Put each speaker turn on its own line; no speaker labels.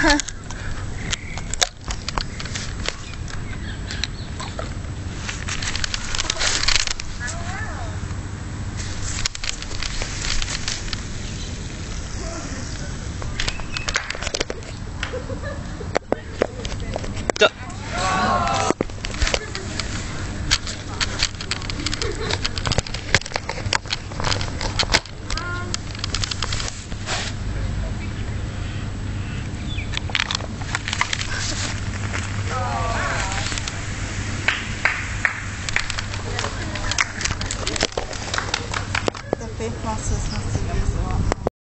Huh. perco nossas.